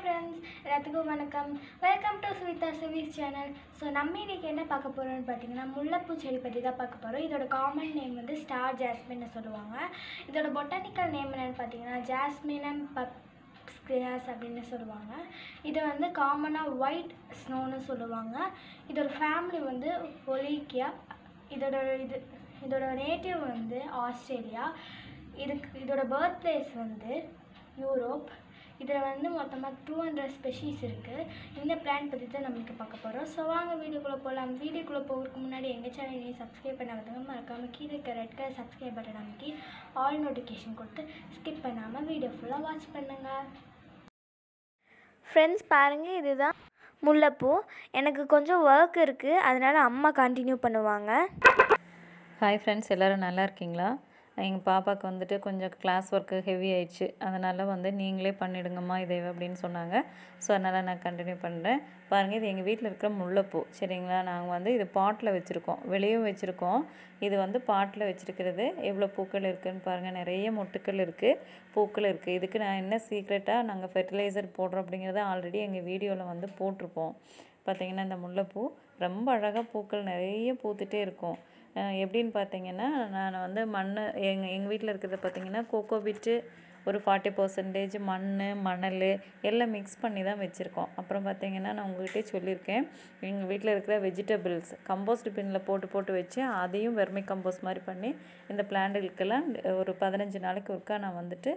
Friends எல்லாத்துக்கும் வணக்கம். Welcome to Suvitha சுவீஸ் சேனல் ஸோ நம்ம இன்றைக்கி என்ன பார்க்க போகிறோம்னு பார்த்தீங்கன்னா முல்லைப்பூ செடி பற்றி தான் பார்க்க போகிறோம் இதோட காமன் நேம் வந்து ஸ்டார் ஜாஸ்மின்னு சொல்லுவாங்க. இதோட பொட்டானிக்கல் நேம் என்னென்னு பார்த்தீங்கன்னா ஜாஸ்மினம் பப்ஸ்கிரியாஸ் அப்படின்னு சொல்லுவாங்க. இதை வந்து காமனாக ஒயிட் ஸ்னோன்னு சொல்லுவாங்க. இதோட ஃபேமிலி வந்து ஒலிக்கியா இதோட இது இதோட நேட்டிவ் வந்து ஆஸ்திரேலியா இதுக்கு இதோட பர்த் பிளேஸ் வந்து யூரோப் இதில் வந்து மொத்தமாக டூ ஹண்ட்ரட் ஸ்பெஷீஸ் இருக்குது இந்த பிளான் பற்றி தான் நம்மளுக்கு பார்க்க போகிறோம் ஸோ வாங்க வீடியோக்குள்ளே போகலாம். வீடியோக்குள்ளே போகிறதுக்கு முன்னாடி எங்கள் சேனலையும் சப்ஸ்கிரைப் பண்ணாதவங்க மறக்காமல் கீழே இருக்க ரெட் கலர் சப்ஸ்கிரைப் பட்டன் அமைக்கி ஆல் நோட்டிஃபிகேஷன் கொடுத்து ஸ்கிப் பண்ணாமல் வீடியோ ஃபுல்லாக வாட்ச் பண்ணுங்கள் ஃப்ரெண்ட்ஸ் பாருங்கள் இதுதான் முல்லைப்பூ. எனக்கு கொஞ்சம் ஒர்க் இருக்குது அதனால் அம்மா கண்டினியூ பண்ணுவாங்க. ஹாய் ஃப்ரெண்ட்ஸ் எல்லோரும் நல்லா இருக்கீங்களா? எங்கள் பாப்பாவுக்கு வந்துட்டு கொஞ்சம் கிளாஸ் ஒர்க்கு ஹெவி ஆயிடுச்சு. அதனால் வந்து நீங்களே பண்ணிவிடுங்கம்மா இதை அப்படின்னு சொன்னாங்க. ஸோ அதனால் நான் கண்டினியூ பண்ணுறேன் பாருங்கள் இது எங்கள் வீட்டில் இருக்கிற முல்லைப்பூ. சரிங்களா? நாங்கள் வந்து இது பாட்டில் வச்சுருக்கோம். வெளியும் வச்சுருக்கோம். இது வந்து பாட்டில் வச்சுருக்கிறது. எவ்வளோ பூக்கள் இருக்குதுன்னு பாருங்கள் நிறைய மொட்டுக்கள் இருக்குது பூக்கள் இருக்குது இதுக்கு நான் என்ன சீக்ரெட்டாக நாங்கள் ஃபெர்டிலைசர் போடுறோம் அப்படிங்கிறத ஆல்ரெடி எங்கள் வீடியோவில் வந்து போட்டிருப்போம். பார்த்திங்கன்னா இந்த முல்லைப்பூ ரொம்ப அழகாக பூக்கள் நிறைய பூத்துட்டே இருக்கும். எப்படின்னு பார்த்தீங்கன்னா நான் வந்து மண் எங்கள் எங்கள் வீட்டில் இருக்கிறத பார்த்தீங்கன்னா கோகோ பிட்டு ஒரு ஃபார்ட்டி பர்சன்டேஜ் மண் மணல் எல்லாம் மிக்ஸ் பண்ணி தான் வச்சுருக்கோம். அப்புறம் பார்த்திங்கன்னா நான் உங்கள்கிட்டே சொல்லியிருக்கேன். எங்கள் வீட்டில் இருக்கிற வெஜிடபிள்ஸ் கம்போஸ்ட் பின்னில் போட்டு போட்டு வச்சு அதையும் வெர்மி கம்போஸ்ட் மாதிரி பண்ணி இந்த பிளான்ட்டுகளுக்கெல்லாம் ஒரு பதினஞ்சு நாளைக்கு ஒருக்கா நான் வந்துட்டு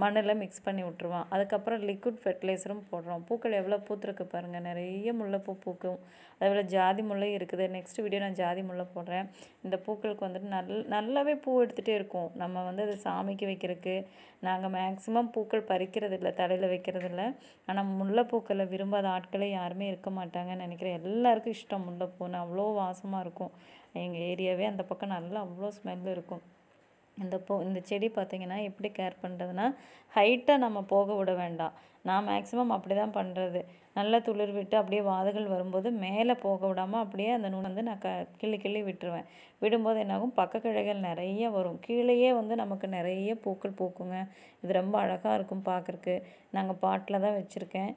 மண்ணில் மிக்ஸ் பண்ணி விட்ருவான் அதுக்கப்புறம் லிக்விட் ஃபெர்டிலைசரும் போடுறோம். பூக்கள் எவ்வளோ பூத்துருக்கு பாருங்கள் நிறைய முல்லைப்பூ பூக்கும். அதேபோல் ஜாதி முல்லை இருக்குது. நெக்ஸ்ட் வீடியோ நான் ஜாதி முல்லை போடுறேன். இந்த பூக்களுக்கு வந்துட்டு நல் நல்லாவே பூ எடுத்துகிட்டே இருக்கும். நம்ம வந்து அது சாமிக்கு வைக்கிறதுக்கு நாங்கள் மேக்ஸிமம் பூக்கள் பறிக்கிறது இல்லை தலையில் வைக்கிறது இல்லை ஆனால் முல்லைப்பூக்களை விரும்பாத ஆட்களே யாருமே இருக்க மாட்டாங்கன்னு நினைக்கிறேன். எல்லாருக்கும் இஷ்டம் முல்லைப்பூன்னு. அவ்வளோ வாசமாக இருக்கும். எங்கள் ஏரியாவே அந்த பக்கம் நல்லா அவ்வளோ ஸ்மெல் இருக்கும். இந்த பூ இந்த செடி பார்த்திங்கன்னா எப்படி கேர் பண்ணுறதுனா ஹைட்டாக நம்ம போக விட வேண்டாம். நான் மேக்ஸிமம் அப்படி தான் பண்ணுறது நல்லா துளிர் விட்டு அப்படியே வாதுகள் வரும்போது மேலே போக விடாமல் அப்படியே அந்த நூல் வந்து நான் க கிள்ளி கிள்ளி விட்டுருவேன். விடும்போது என்னாகும்? பக்கக்கிழைகள் நிறைய வரும். கீழேயே வந்து நமக்கு நிறைய பூக்கள் பூக்குங்க. இது ரொம்ப அழகாக இருக்கும் பார்க்குறக்கு நாங்கள் பாட்டில் தான் வச்சுருக்கேன்.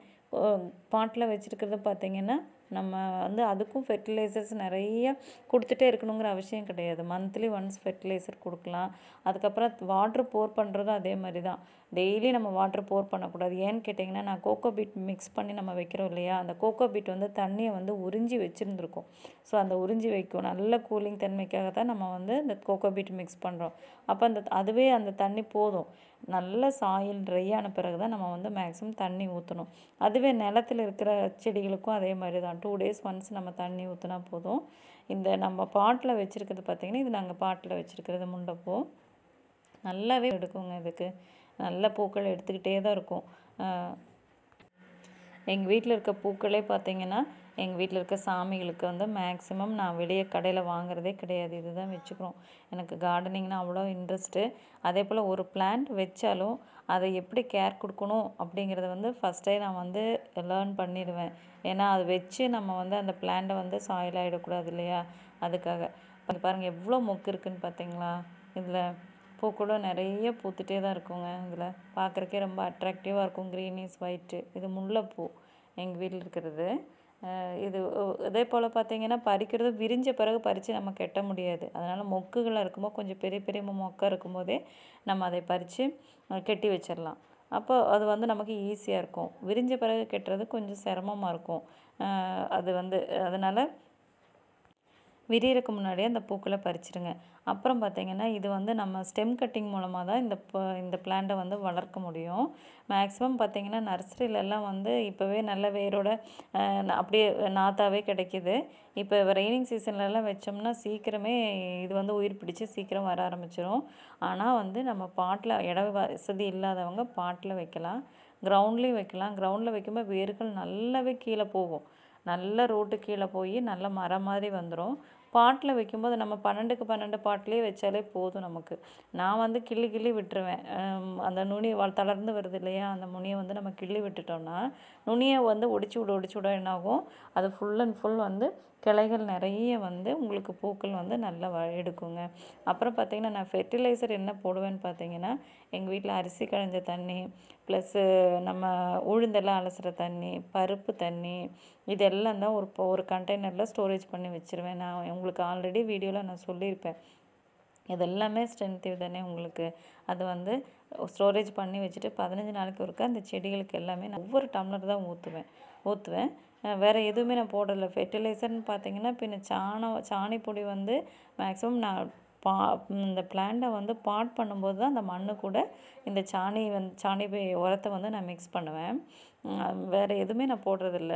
பாட்டில் வச்சுருக்கிறது பார்த்திங்கன்னா நம்ம வந்து அதுக்கும் ஃபெர்டிலைசர்ஸ் நிறைய கொடுத்துட்டே இருக்கணுங்கிற அவசியம் கிடையாது. மந்த்லி ஒன்ஸ் ஃபெர்டிலைசர் கொடுக்கலாம். அதுக்கப்புறம் வாட்ரு போர் பண்ணுறதும் அதே மாதிரி தான். டெய்லி நம்ம வாட்ரு போர் பண்ணக்கூடாது. ஏன்னு கேட்டிங்கன்னா நான் கோகோ பீட் மிக்ஸ் பண்ணி நம்ம வைக்கிறோம் இல்லையா? அந்த கோகோ பீட் வந்து தண்ணியை வந்து உறிஞ்சி வச்சுருந்துருக்கோம். ஸோ அந்த உறிஞ்சி வைக்கும் நல்ல கூலிங் தன்மைக்காக தான் நம்ம வந்து இந்த கோகோ பீட் மிக்ஸ் பண்ணுறோம் அப்போ அந்த அதுவே அந்த தண்ணி போதும். நல்ல சாயில் ட்ரை ஆன பிறகு தான் நம்ம வந்து மேக்ஸிமம் தண்ணி ஊற்றணும் அதுவே நிலத்தில் இருக்கிற செடிகளுக்கும் அதே மாதிரி தான் டூ டேஸ் ஒன்ஸ் நம்ம தண்ணி ஊற்றினா போதும். இந்த நம்ம பாட்டில் வச்சுருக்கிறது பார்த்திங்கன்னா இது நாங்கள் பாட்டில் வச்சுருக்கிறது முண்டைப்பூ நல்லாவே எடுக்குங்க இதுக்கு. நல்ல பூக்கள் எடுத்துக்கிட்டே தான் இருக்கும். எங்கள் வீட்டில் இருக்க பூக்களே பார்த்திங்கன்னா எங்கள் வீட்டில் இருக்க சாமிகளுக்கு வந்து மேக்ஸிமம் நான் வெளியே கடையில் வாங்குறதே கிடையாது. இதுதான் வச்சுக்கிறோம். எனக்கு கார்டனிங்னா அவ்வளோ இன்ட்ரெஸ்ட்டு அதே போல் ஒரு பிளான்ட் வச்சாலும் அதை எப்படி கேர் கொடுக்கணும் அப்படிங்கிறத வந்து ஃபஸ்ட்டே நான் வந்து லேர்ன் பண்ணிடுவேன். ஏன்னா அது வச்சு நம்ம வந்து அந்த பிளான்ட்டை வந்து சாயில் ஆகிடக்கூடாது இல்லையா? அதுக்காக. இப்போ பாருங்கள் எவ்வளோ மொக்கு இருக்குதுன்னு பார்த்தீங்களா இதில் பூக்களும் நிறைய பூத்துட்டே தான் இருக்குங்க. இதில் பார்க்குறக்கே ரொம்ப அட்ராக்டிவாக இருக்கும். க்ரீனிஸ் ஒயிட்டு இது முல்லைப்பூ எங்கள் வீட்டில் இருக்கிறது. இது இதே போல் பார்த்தீங்கன்னா பறிக்கிறது விரிஞ்ச பிறகு பறித்து நம்ம கெட்ட முடியாது. அதனால் மொக்குகளாக இருக்கும்போது கொஞ்சம் பெரிய பெரிய மொக்காக இருக்கும்போதே நம்ம அதை பறித்து கெட்டி வச்சிடலாம். அப்போ அது வந்து நமக்கு ஈஸியாக இருக்கும். விரிஞ்ச பிறகு கெட்டுறது கொஞ்சம் சிரமமாக இருக்கும். அது வந்து அதனால் விரியறக்கு முன்னாடியே அந்த பூக்களை பறிச்சிடுங்க அப்புறம் பார்த்திங்கன்னா இது வந்து நம்ம ஸ்டெம் கட்டிங் மூலமாக தான் இந்த இந்த பிளான்ட்டை வந்து வளர்க்க முடியும். மேக்ஸிமம் பார்த்திங்கன்னா நர்சரியிலலாம் வந்து இப்போவே நல்ல வேரோட அப்படியே நாத்தாவே கிடைக்கிது. இப்போ ரெய்னிங் சீசன்லலாம் வச்சோம்னா சீக்கிரமே இது வந்து உயிர் பிடிச்சி சீக்கிரம் வர ஆரம்பிச்சிடும் ஆனால் வந்து நம்ம பாட்டில் இட வசதி இல்லாதவங்க பாட்டில் வைக்கலாம். கிரவுண்ட்லேயும் வைக்கலாம். கிரவுண்டில் வைக்கும்போது வேர்கள் நல்லாவே கீழே போகும். நல்ல ரோட்டு கீழே போய் நல்ல மரம் மாதிரி வந்துடும் பாட்டில் வைக்கும்போது நம்ம பன்னெண்டுக்கு பன்னெண்டு பாட்டிலே வச்சாலே போதும் நமக்கு. நான் வந்து கிள்ளி கிள்ளி விட்டுருவேன். அந்த நுனி தளர்ந்து வருது இல்லையா? அந்த நுனியை வந்து நம்ம கிள்ளி விட்டுட்டோம்னா நுனியை வந்து ஒடிச்சு விட ஒடிச்சு விட என்னாகும்? அது ஃபுல் அண்ட் ஃபுல் வந்து கிளைகள் நிறைய வந்து உங்களுக்கு பூக்கள் வந்து நல்லா வ எடுக்குங்க. அப்புறம் பார்த்திங்கன்னா நான் ஃபெர்டிலைசர் என்ன போடுவேன்னு பார்த்தீங்கன்னா எங்கள் வீட்டில் அரிசி கழிஞ்ச தண்ணி ப்ளஸ்ஸு நம்ம உளுந்தெல்லாம் அலசுகிற தண்ணி பருப்பு தண்ணி இதெல்லாம் தான் ஒரு ஒரு கண்டெய்னரில் ஸ்டோரேஜ் பண்ணி வச்சுருவேன். நான் உங்களுக்கு ஆல்ரெடி வீடியோவில் நான் சொல்லியிருப்பேன். இதெல்லாமே ஸ்ட்ரென்த் தானே உங்களுக்கு. அது வந்து ஸ்டோரேஜ் பண்ணி வச்சுட்டு பதினஞ்சு நாளைக்கு ஒருக்கா அந்த செடிகளுக்கு எல்லாமே நான் ஒவ்வொரு டம்ளர் தான் ஊற்றுவேன் ஊற்றுவேன் வேறு எதுவுமே நான் போடலை. ஃபெர்டிலைசர்னு பார்த்தீங்கன்னா பின்ன சாணம் சாணிப்பொடி வந்து மேக்ஸிமம் நான் பா இந்த பிளான்ட்டை வந்து பாட் பண்ணும்போது தான் அந்த மண்ணு கூட இந்த சாணி வந்து சாணி உரத்தை வந்து நான் மிக்ஸ் பண்ணுவேன். வேறு எதுவுமே நான் போடுறதில்ல.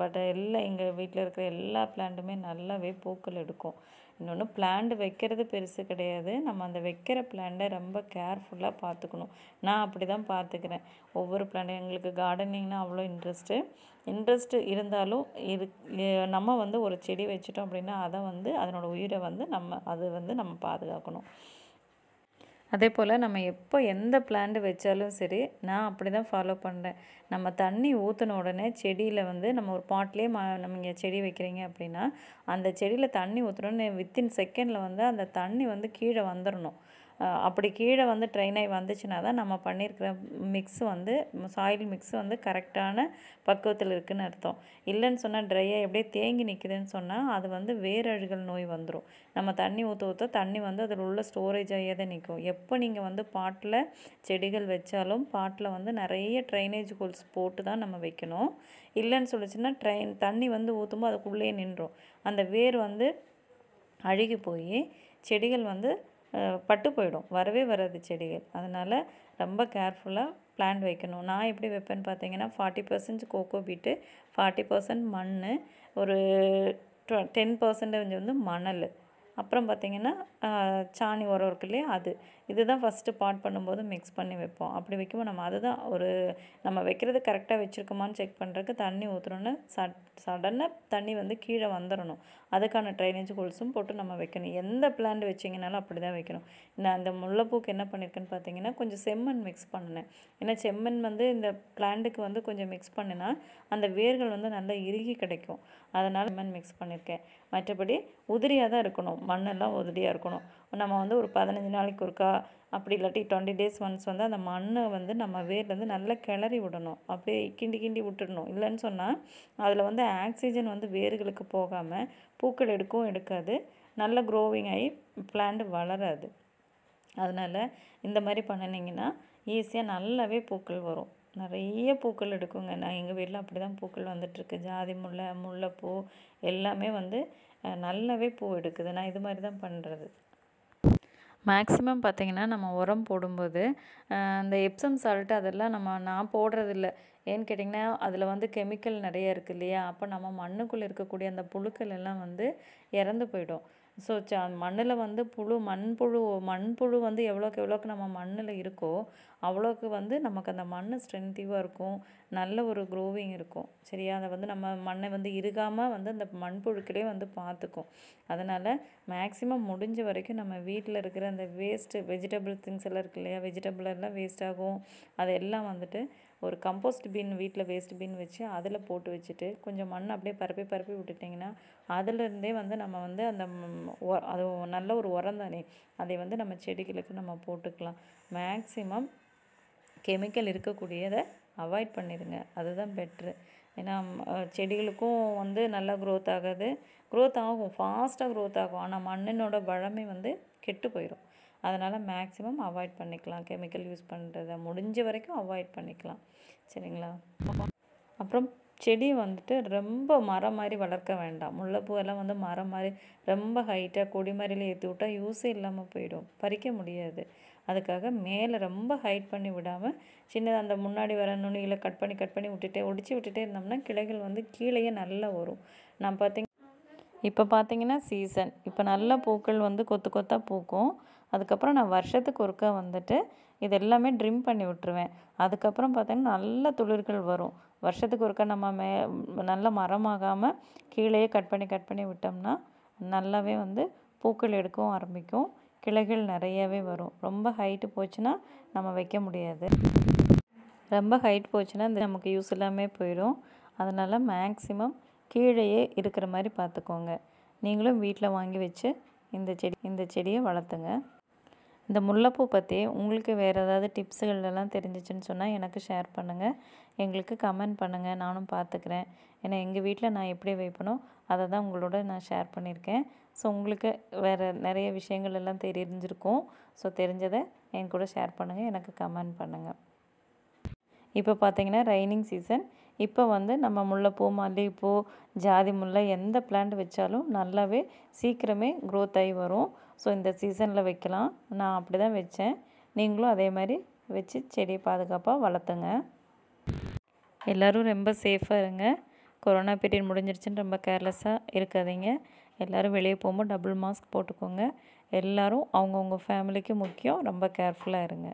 பட் எல்லாம் எங்கள் வீட்டில் இருக்கிற எல்லா பிளான்ட்டுமே நல்லாவே பூக்கள் எடுக்கும். இன்னொன்று பிளான்ட் வைக்கிறது பெருசு கிடையாது. நம்ம அந்த வைக்கிற பிளான்ட்டை ரொம்ப கேர்ஃபுல்லாக பார்த்துக்கணும். நான் அப்படி தான் பார்த்துக்கிறேன். ஒவ்வொரு பிளான்ட் எங்களுக்கு கார்டனிங்னா அவ்வளோ இன்ட்ரெஸ்ட்டு இன்ட்ரெஸ்ட் இருந்தாலும் இது நம்ம வந்து ஒரு செடி வச்சிட்டோம் அப்படின்னா அதை வந்து அதனோட உயிரை வந்து நம்ம அது வந்து நம்ம பாதுகாக்கணும். அதே போல் நம்ம எப்போ எந்த பிளான்ட் வச்சாலும் சரி நான் அப்படி தான் ஃபாலோ பண்ணுறேன் நம்ம தண்ணி ஊற்றின உடனே செடியில் வந்து நம்ம ஒரு பாட்லேயே ம நம்ம இங்கே செடி வைக்கிறீங்க அப்படின்னா அந்த செடியில் தண்ணி ஊற்றுனோன்னு வித்தின் செகண்டில் வந்து அந்த தண்ணி வந்து கீழே வந்துடணும் அப்படி கீழே வந்து ட்ரெயின் ஆகி வந்துச்சுன்னா தான் நம்ம பண்ணியிருக்கிற மிக்ஸ் வந்து சாயில் மிக்ஸ் வந்து கரெக்டான பக்குவத்தில் இருக்குதுன்னு அர்த்தம். இல்லைன்னு சொன்னால் ட்ரையாக எப்படியே தேங்கி நிற்குதுன்னு சொன்னால் அது வந்து வேரழுகல் நோய் வந்துடும் நம்ம தண்ணி ஊற்ற ஊற்ற தண்ணி வந்து அதில் உள்ள ஸ்டோரேஜ் ஆகியே தான் நிற்கும் எப்போ நீங்கள் வந்து பாட்டில் செடிகள் வச்சாலும் பாட்டில் வந்து நிறைய ட்ரைனேஜ் ஹோல்ஸ் போட்டு தான் நம்ம வைக்கணும். இல்லைன்னு சொல்லிச்சுன்னா ட்ரெயின் தண்ணி வந்து ஊற்றும்போது அதுக்குள்ளேயே நின்றோம் அந்த வேர் வந்து அழுகி போய் செடிகள் வந்து பட்டு போயிடும் வரவே வராது செடிகள். அதனால் ரொம்ப கேர்ஃபுல்லாக பிளான்ட் வைக்கணும். நான் எப்படி வைப்பேன்னு பார்த்தீங்கன்னா forty percent coco peat forty percent மண் ஒரு டென் பர்சன்டேஜ் வந்து மணல். அப்புறம் பார்த்திங்கன்னா சாணி உரம் இருக்கு இல்லையா அது. இதுதான் ஃபஸ்ட்டு பாட் பண்ணும்போது மிக்ஸ் பண்ணி வைப்போம். அப்படி வைக்கும்போது நம்ம அதுதான் ஒரு நம்ம வைக்கிறது கரெக்டாக வச்சுருக்கோமான்னு செக் பண்ணுறதுக்கு தண்ணி ஊற்றுறோன்னு சட் சடனாக தண்ணி வந்து கீழே வந்துடணும் அதுக்கான ட்ரைனேஜ் ஹோல்ஸும் போட்டு நம்ம வைக்கணும். எந்த பிளான்ட் வச்சிங்கனாலும் அப்படி தான் வைக்கணும். நான் அந்த முல்லைப்பூக்கு என்ன பண்ணியிருக்கேன்னு பார்த்தீங்கன்னா கொஞ்சம் செம்மண் மிக்ஸ் பண்ணினேன். ஏன்னா செம்மண் வந்து இந்த பிளான்ட்டுக்கு வந்து கொஞ்சம் மிக்ஸ் பண்ணினா அந்த வேர்கள் வந்து நல்லா இறுகி கிடைக்கும். அதனால் லெமன் மிக்ஸ் பண்ணியிருக்கேன் மற்றபடி உதிரியாக தான் இருக்கணும். மண்ணெல்லாம் உதிரியாக இருக்கணும். நம்ம வந்து ஒரு பதினஞ்சு நாளைக்கு ஒருக்கா அப்படி இல்லாட்டி டுவெண்ட்டி டேஸ் ஒன்ஸ் வந்து அந்த மண்ணை வந்து நம்ம வேர்லேருந்து நல்லா கிளறி விடணும். அப்படியே கிண்டி கிண்டி விட்டுடணும். இல்லைன்னு சொன்னால் அதில் வந்து ஆக்சிஜன் வந்து வேர்களுக்கு போகாமல் பூக்கள் எடுக்கவும் எடுக்காது. நல்ல க்ரோவிங் ஆகி பிளான்ட் வளராது. அதனால் இந்த மாதிரி பண்ணினீங்கன்னா ஈஸியாக நல்லாவே பூக்கள் வரும். நிறைய பூக்கள் எடுக்குங்க. நான் எங்கள் வீட்டில் அப்படி தான் பூக்கள் வந்துட்டுருக்கு. ஜாதி முல்லை முல்லைப்பூ எல்லாமே வந்து நல்லாவே பூ எடுக்குது. நான் இது மாதிரி தான் பண்ணுறது மேக்ஸிமம் பார்த்திங்கன்னா நம்ம உரம் போடும்போது அந்த எப்சம் சால்ட்டு அதெல்லாம் நம்ம நான் போடுறதில்ல. ஏன்னு கேட்டிங்கன்னா அதில் வந்து கெமிக்கல் நிறைய இருக்குது இல்லையா? அப்போ நம்ம மண்ணுக்குள்ளே இருக்கக்கூடிய அந்த புழுக்கள் எல்லாம் வந்து இறந்து போயிடும். ஸோ ச மண்ணில் வந்து புழு மண்புழு மண்புழு வந்து எவ்வளோக்கு எவ்வளோக்கு நம்ம மண்ணில் இருக்கோ அவ்வளோக்கு வந்து நமக்கு அந்த மண் ஸ்ட்ரென்த்திவாக இருக்கும். நல்ல ஒரு க்ரோவிங் இருக்கும். சரியா? அதை வந்து நம்ம மண்ணை வந்து இறுகாமல் வந்து அந்த மண்புழுக்களே வந்து பார்த்துக்கும். அதனால் மேக்ஸிமம் முடிஞ்ச வரைக்கும் நம்ம வீட்டில் இருக்கிற அந்த வேஸ்ட்டு வெஜிடபிள் திங்ஸ் எல்லாம் இருக்கு இல்லையா? வெஜிடபிள் எல்லாம் வேஸ்ட் ஆகும். அதெல்லாம் வந்துட்டு ஒரு கம்போஸ்ட் பின் வீட்டில் வேஸ்ட் பின் வச்சு அதில் போட்டு வச்சுட்டு கொஞ்சம் மண் அப்படியே பரப்பி பரப்பி விட்டுட்டிங்கன்னா அதுலேருந்தே வந்து நம்ம வந்து அந்த அது நல்ல ஒரு உரம் தானே. அதை வந்து நம்ம செடிகளுக்கு நம்ம போட்டுக்கலாம். மேக்ஸிமம் கெமிக்கல் இருக்கக்கூடியதை அவாய்ட் பண்ணிடுங்க அதுதான் பெட்ரு ஏன்னா செடிகளுக்கும் வந்து நல்லா க்ரோத் ஆகாது. க்ரோத் ஆகும் ஃபாஸ்ட்டாக க்ரோத் ஆகும். ஆனால் மண்ணினோட பழமை வந்து கெட்டு போயிடும் அதனால் மேக்ஸிமம் அவாய்ட் பண்ணிக்கலாம். கெமிக்கல் யூஸ் பண்ணுறத முடிஞ்ச வரைக்கும் அவாய்ட் பண்ணிக்கலாம். சரிங்களா? அப்புறம் செடி வந்துட்டு ரொம்ப மரம் மாதிரி வளர்க்க வேண்டாம். முல்லைப்பூ எல்லாம் வந்து மரம் மாதிரி ரொம்ப ஹைட்டாக கொடி மாதிரில ஏற்றி விட்டால் யூஸே இல்லாமல் போயிடும். பறிக்க முடியாது. அதுக்காக மேலே ரொம்ப ஹைட் பண்ணி விடாமல் சின்னதாக அந்த முன்னாடி வர நுனியில் கட் பண்ணி கட் பண்ணி விட்டுட்டே ஒடிச்சு விட்டுட்டே இருந்தோம்னா கிளைகள் வந்து கீழேயே நல்லா வரும். நான் பார்த்திங்க இப்போ பார்த்தீங்கன்னா சீசன் இப்போ நல்ல பூக்கள் வந்து கொத்து கொத்தாக பூக்கும். அதுக்கப்புறம் நான் வருஷத்துக்கு ஒருக்கா வந்துட்டு இது எல்லாமே ட்ரிம் பண்ணி விட்டுருவேன். அதுக்கப்புறம் பார்த்தீங்கன்னா நல்ல துளிர்கள் வரும். வருஷத்துக்கு ஒருக்கா நம்ம மே நல்ல மரமாகாமல் கீழேயே கட் பண்ணி கட் பண்ணி விட்டோம்னா நல்லாவே வந்து பூக்கள் எடுக்கவும் ஆரம்பிக்கும். கிளைகள் நிறையவே வரும். ரொம்ப ஹைட்டு போச்சுன்னா நம்ம வைக்க முடியாது. ரொம்ப ஹைட் போச்சுன்னா இந்த நமக்கு யூஸ் இல்லாமல் போயிடும். அதனால் மேக்ஸிமம் கீழேயே இருக்கிற மாதிரி பார்த்துக்கோங்க. நீங்களும் வீட்டில் வாங்கி வச்சு இந்த செடி இந்த செடியை வளர்த்துங்க. இந்த முல்லைப்பூ பற்றி உங்களுக்கு வேறு ஏதாவது டிப்ஸுகளெல்லாம் தெரிஞ்சிச்சுன்னு சொன்னால் எனக்கு ஷேர் பண்ணுங்கள் எங்களுக்கு கமெண்ட் பண்ணுங்கள் நானும் பார்த்துக்கிறேன் ஏன்னா எங்கள் வீட்டில் நான் எப்படி வைப்பனோ அதை தான் உங்களோட நான் ஷேர் பண்ணியிருக்கேன் ஸோ உங்களுக்கு வேறு நிறைய விஷயங்கள் எல்லாம் தெரிஞ்சிருக்கும். ஸோ தெரிஞ்சதை என் கூட ஷேர் பண்ணுங்கள் எனக்கு கமெண்ட் பண்ணுங்கள் இப்போ பார்த்தீங்கன்னா ரைனிங் சீசன் இப்போ வந்து நம்ம முல்லைப்பூ மல்லிகைப்பூ ஜாதி முல்லை எந்த பிளான்ட் வச்சாலும் நல்லாவே சீக்கிரமே க்ரோத் ஆகி வரும். ஸோ இந்த சீசனில் வைக்கலாம். நான் அப்படி தான் வச்சேன். நீங்களும் அதே மாதிரி வச்சு செடியை பாதுகாப்பாக வளர்த்துங்க. எல்லோரும் ரொம்ப சேஃபாக இருங்க. கொரோனா பீரியட் முடிஞ்சிருச்சுன்னு ரொம்ப கேர்லெஸ்ஸாக இருக்காதீங்க. எல்லோரும் வெளியே போகும்போது டபுள் மாஸ்க் போட்டுக்கோங்க. எல்லோரும் அவங்கவுங்க ஃபேமிலிக்கு முக்கியம். ரொம்ப கேர்ஃபுல்லாக இருங்க.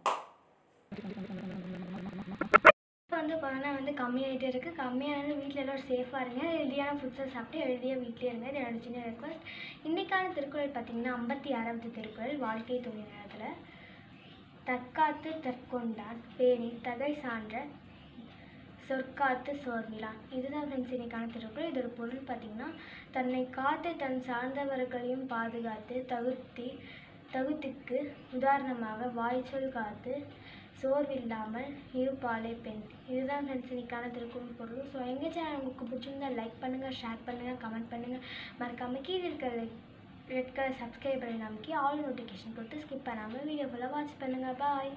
இப்போ வந்து கொரோனா வந்து கம்மியாகிட்டே இருக்குது கம்மியானாலும் வீட்டில் எல்லோரும் சேஃபாக இருங்க. ஹெல்தியான ஃபுட்ஸை சாப்பிட்டு ஹெல்தியாக வீட்டிலே இருங்க. இது என்னோட சின்ன ரெக்வஸ்ட் இன்றைக்கான திருக்குறள் பார்த்திங்கன்னா ஐம்பத்தி ஆறாவது திருக்குறள் வாழ்க்கை துணை நேரத்தில் தற்காத்து தற்கொண்டான் பேணி தகை சான்ற சொற்காத்து சோர்விலான் இதுதான் ஃப்ரெண்ட்ஸ் இன்னைக்கான திருக்குறள். இதோட பொருள் பார்த்திங்கன்னா தன்னை காத்து தன் சார்ந்தவர்களையும் பாதுகாத்து தகுத்தி தகுதிக்கு உதாரணமாக வாய்ச்சொல் காத்து சோர்வில்லாமல் இருப்பாளே பெண். இதுதான் ஃப்ரெண்ட்ஸ் இன்றைக்கான திருக்குறள் பொருள். ஸோ எங்கள் சேனல் உங்களுக்கு பிடிச்சிருந்தா லைக் பண்ணுங்கள் ஷேர் பண்ணுங்கள் கமெண்ட் பண்ணுங்கள் மறக்காமல் கீழே இருக்கிற ரெட் கலர் சப்ஸ்கிரைப் பண்ணி நமக்கு ஆல் நோட்டிஃபிகேஷன் கொடுத்து ஸ்கிப் பண்ணாமல் வீடியோ ஃபுல்லாக வாட்ச் பண்ணுங்கள் பாய்